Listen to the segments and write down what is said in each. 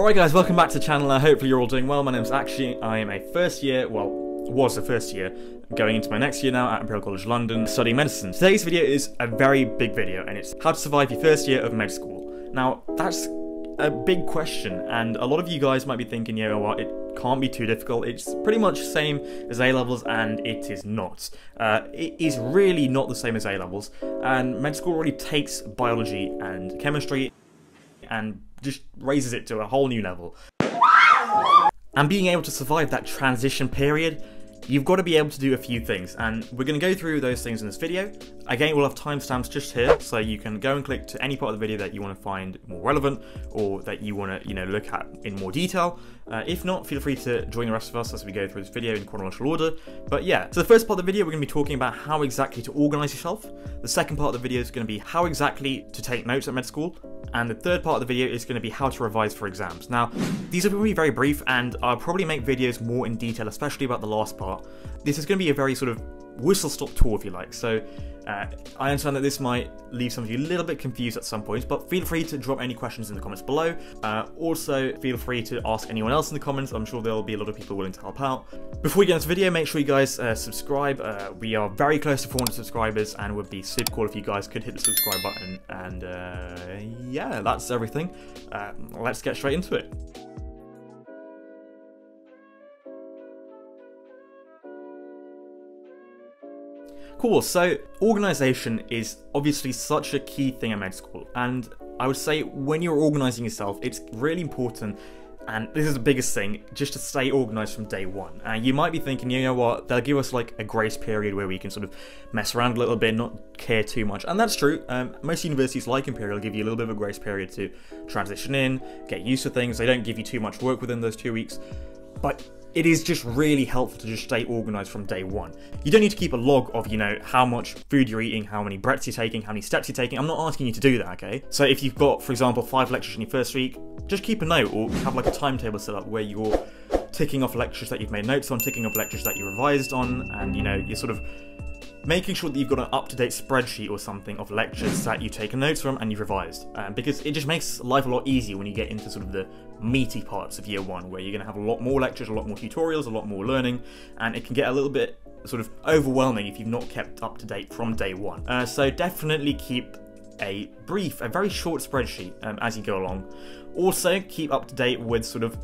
Alright guys, welcome back to the channel. Hopefully you're all doing well. My name's Akshay. I am a first year, well, was a first year, going into my next year now at Imperial College London studying medicine. Today's video is a very big video and it's how to survive your first year of med school. Now, that's a big question and a lot of you guys might be thinking, you know what, it can't be too difficult. It's pretty much the same as A levels, and it is not. Uh, it is really not the same as A levels, and med school already takes biology and chemistry and just raises it to a whole new level. And being able to survive that transition period, you've got to be able to do a few things, and we're going to go through those things in this video. Again, we'll have timestamps just here, so you can go and click to any part of the video that you want to find more relevant, or that you want to, you know, look at in more detail. Uh, if not, feel free to join the rest of us as we go through this video in chronological order. But yeah, so the first part of the video, we're going to be talking about how exactly to organize yourself. The second part of the video is going to be how exactly to take notes at med school, and the third part of the video is going to be how to revise for exams. Now, these are going to be very brief, and I'll probably make videos more in detail, especially about the last part. This is going to be a very sort of whistle-stop tour, if you like. So uh, I understand that this might leave some of you a little bit confused at some points, but feel free to drop any questions in the comments below. Uh, also, feel free to ask anyone else in the comments. I'm sure there'll be a lot of people willing to help out. Before we get into the video, make sure you guys uh, subscribe. Uh, we are very close to 400 subscribers, and would be super cool if you guys could hit the subscribe button. And uh, yeah, that's everything. Uh, let's get straight into it. Cool, so organization is obviously such a key thing at med school, and I would say when you're organizing yourself, it's really important and this is the biggest thing, just to stay organized from day one. And uh, you might be thinking, you know what, they'll give us like a grace period where we can sort of mess around a little bit, not care too much. And that's true. Um, most universities like Imperial give you a little bit of a grace period to transition in, get used to things. They don't give you too much work within those two weeks. But it is just really helpful to just stay organized from day one. You don't need to keep a log of, you know, how much food you're eating, how many breaths you're taking, how many steps you're taking. I'm not asking you to do that, okay? So if you've got, for example, five lectures in your first week, just keep a note or have like a timetable set up where you're ticking off lectures that you've made notes on, ticking off lectures that you revised on, and, you know, you're sort of making sure that you've got an up-to-date spreadsheet or something of lectures that you've taken notes from and you've revised um, because it just makes life a lot easier when you get into sort of the meaty parts of year one where you're going to have a lot more lectures a lot more tutorials a lot more learning and it can get a little bit sort of overwhelming if you've not kept up to date from day one. Uh, so definitely keep a brief a very short spreadsheet um, as you go along. Also keep up to date with sort of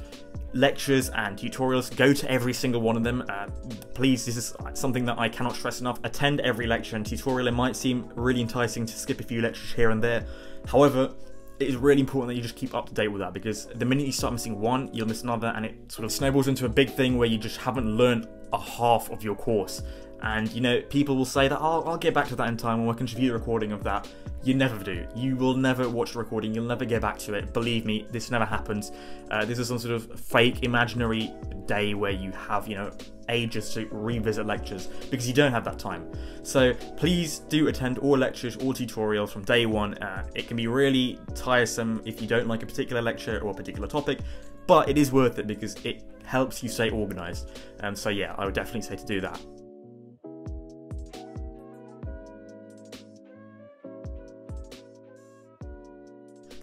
lectures and tutorials. Go to every single one of them. Uh, please, this is something that I cannot stress enough. Attend every lecture and tutorial. It might seem really enticing to skip a few lectures here and there. However, it is really important that you just keep up to date with that because the minute you start missing one, you'll miss another, and it sort of snowballs into a big thing where you just haven't learned a half of your course. And you know, people will say that, oh, I'll get back to that in time, I can review the recording of that. You never do. You will never watch the recording, you'll never get back to it. Believe me, this never happens. Uh, this is some sort of fake imaginary day where you have, you know, ages to revisit lectures because you don't have that time. So please do attend all lectures, all tutorials from day one. Uh, it can be really tiresome if you don't like a particular lecture or a particular topic, but it is worth it because it helps you stay organized. And so yeah, I would definitely say to do that.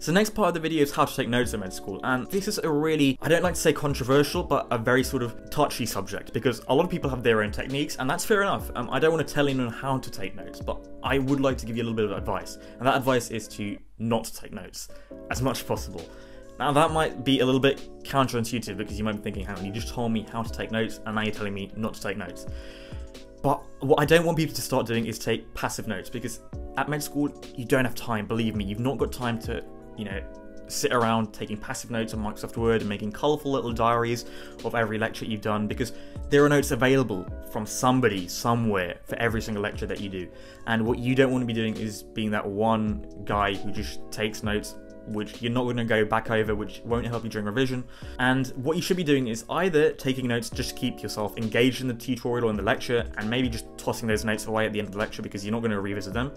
So the next part of the video is how to take notes in med school, and this is a really, I don't like to say controversial, but a very sort of touchy subject, because a lot of people have their own techniques, and that's fair enough. Um, I don't want to tell anyone how to take notes, but I would like to give you a little bit of advice, and that advice is to not take notes as much as possible. Now that might be a little bit counterintuitive because you might be thinking, hang on, you just told me how to take notes and now you're telling me not to take notes. But what I don't want people to start doing is take passive notes because at med school you don't have time, believe me, you've not got time to you know, sit around taking passive notes on Microsoft Word and making colourful little diaries of every lecture you've done because there are notes available from somebody somewhere for every single lecture that you do. And what you don't want to be doing is being that one guy who just takes notes which you're not going to go back over, which won't help you during revision. And what you should be doing is either taking notes just to keep yourself engaged in the tutorial or in the lecture, and maybe just tossing those notes away at the end of the lecture because you're not going to revisit them.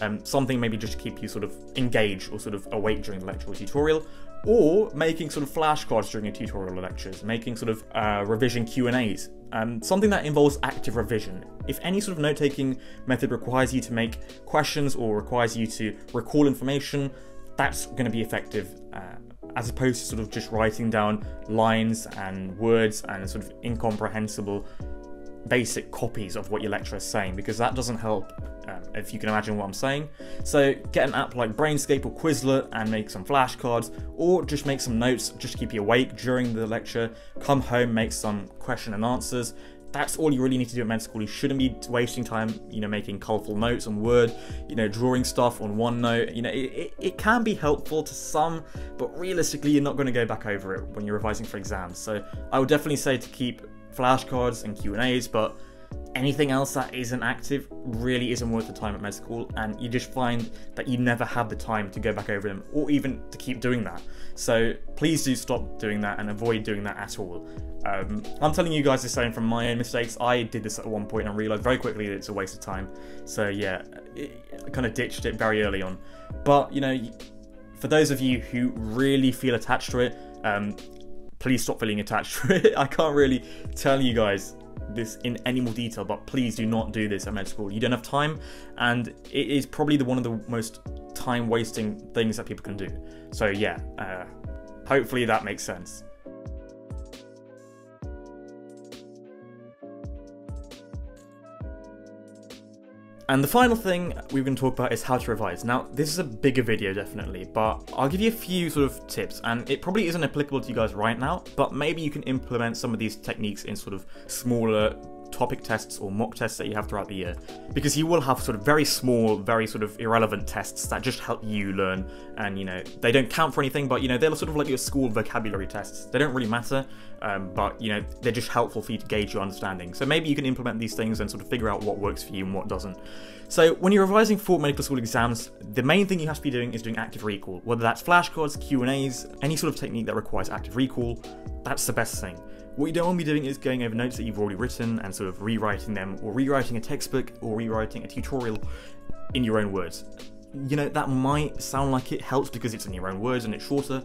Um, something maybe just to keep you sort of engaged or sort of awake during the lecture or tutorial, or making sort of flashcards during your tutorial or lectures, making sort of uh, revision Q&As, um, something that involves active revision. If any sort of note-taking method requires you to make questions or requires you to recall information, that's going to be effective uh, as opposed to sort of just writing down lines and words and sort of incomprehensible basic copies of what your lecturer is saying because that doesn't help um, if you can imagine what I'm saying. So get an app like Brainscape or Quizlet and make some flashcards or just make some notes just to keep you awake during the lecture. Come home, make some question and answers. That's all you really need to do at med school. You shouldn't be wasting time, you know, making colourful notes on Word, you know, drawing stuff on OneNote. You know, it, it, it can be helpful to some, but realistically, you're not going to go back over it when you're revising for exams. So I would definitely say to keep flashcards and Q&As, but anything else that isn't active really isn't worth the time at med school and you just find that you never have the time to go back over them or even to keep doing that. So please do stop doing that and avoid doing that at all. Um, i'm telling you guys the same from my own mistakes. I did this at one point and realized very quickly that it's a waste of time. So yeah it, i kind of ditched it very early on. But you know for those of you who really feel attached to it um, please stop feeling attached to it. I can't really tell you guys this in any more detail, but please do not do this at med school. You don't have time, and it is probably the one of the most time wasting things that people can do. So yeah, uh, hopefully that makes sense. And the final thing we're going to talk about is how to revise. Now, this is a bigger video definitely, but I'll give you a few sort of tips, and it probably isn't applicable to you guys right now, but maybe you can implement some of these techniques in sort of smaller topic tests or mock tests that you have throughout the year. Because you will have sort of very small, very sort of irrelevant tests that just help you learn and, you know, they don't count for anything, but, you know, they're sort of like your school vocabulary tests. They don't really matter, um, but, you know, they're just helpful for you to gauge your understanding. So maybe you can implement these things and sort of figure out what works for you and what doesn't. So when you're revising for medical school exams, the main thing you have to be doing is doing active recall, whether that's flashcards, Q&As, any sort of technique that requires active recall, that's the best thing. What you don't want to be doing is going over notes that you've already written and sort of rewriting them, or rewriting a textbook, or rewriting a tutorial in your own words. You know, that might sound like it helps because it's in your own words and it's shorter,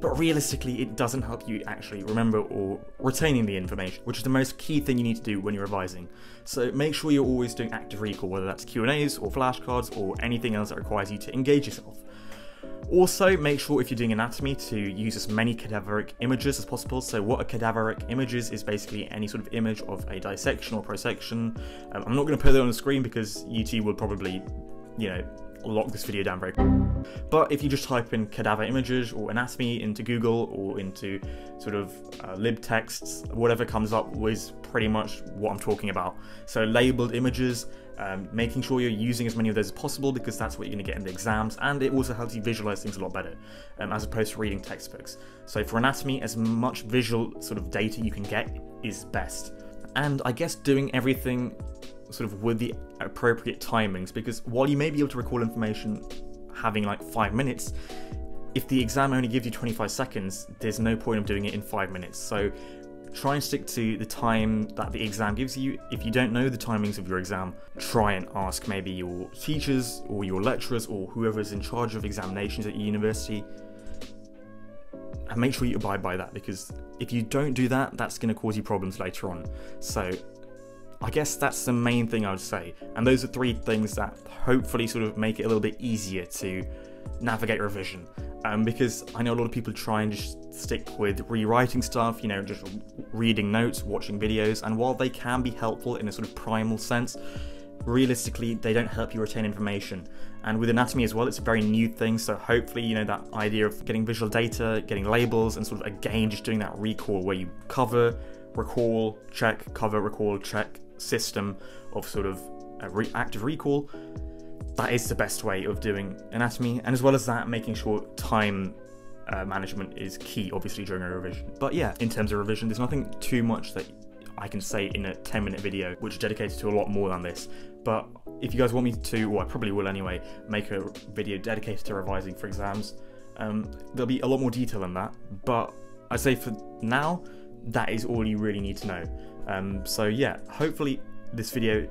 but realistically it doesn't help you actually remember or retaining the information, which is the most key thing you need to do when you're revising. So make sure you're always doing active recall, whether that's Q&As or flashcards or anything else that requires you to engage yourself. Also, make sure if you're doing anatomy to use as many cadaveric images as possible. So what a cadaveric images is, is basically any sort of image of a dissection or prosection. Um, I'm not going to put it on the screen because YouTube will probably, you know, lock this video down very quickly. But if you just type in cadaver images or anatomy into Google or into sort of uh, lib texts, whatever comes up is pretty much what I'm talking about. So labeled images, um, making sure you're using as many of those as possible because that's what you're going to get in the exams and it also helps you visualize things a lot better um, as opposed to reading textbooks. So for anatomy, as much visual sort of data you can get is best. And I guess doing everything sort of with the appropriate timings because while you may be able to recall information having like five minutes, if the exam only gives you 25 seconds, there's no point of doing it in five minutes. So try and stick to the time that the exam gives you. If you don't know the timings of your exam, try and ask maybe your teachers or your lecturers or whoever's in charge of examinations at your university and make sure you abide by that because if you don't do that, that's going to cause you problems later on. So I guess that's the main thing I would say. And those are three things that hopefully sort of make it a little bit easier to navigate revision. Um, because I know a lot of people try and just stick with rewriting stuff, you know, just reading notes, watching videos, and while they can be helpful in a sort of primal sense, realistically they don't help you retain information. And with anatomy as well, it's a very new thing, so hopefully, you know, that idea of getting visual data, getting labels, and sort of again just doing that recall where you cover, recall, check, cover, recall, check, system of sort of re active recall, that is the best way of doing anatomy. And as well as that, making sure time uh, management is key, obviously, during a revision. But yeah, in terms of revision, there's nothing too much that I can say in a 10 minute video, which is dedicated to a lot more than this. But if you guys want me to, or I probably will anyway, make a video dedicated to revising for exams, um, there'll be a lot more detail than that. But I'd say for now, that is all you really need to know. Um, so yeah, hopefully this video,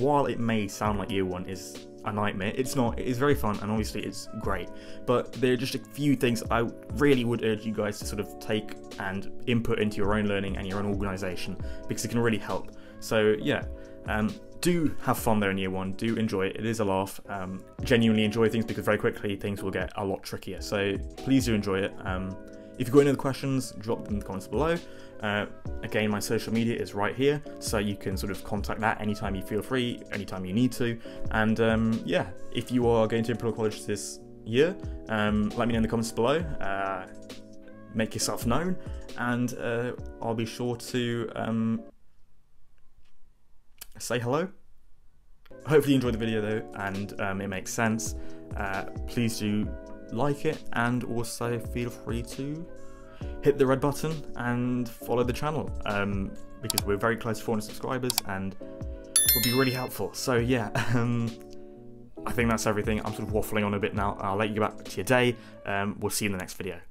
while it may sound like year one, is a nightmare. It's not. It is very fun, and obviously it's great. But there are just a few things I really would urge you guys to sort of take and input into your own learning and your own organisation because it can really help. So yeah, Um, do have fun there in year one. Do enjoy it. It is a laugh. Um, genuinely enjoy things because very quickly things will get a lot trickier. So please do enjoy it. Um, if you've got any other questions, drop them in the comments below. Uh, again, my social media is right here, so you can sort of contact that anytime you feel free, anytime you need to. And um, yeah, if you are going to Imperial College this year, um, let me know in the comments below. Uh, make yourself known, and uh, I'll be sure to um, say hello. Hopefully you enjoyed the video though, and um, it makes sense. Uh, please do like it, and also feel free to hit the red button and follow the channel, um, because we're very close to 400 subscribers, and would be really helpful. So yeah, um, I think that's everything. I'm sort of waffling on a bit now. I'll let you get back to your day. Um, we'll see you in the next video.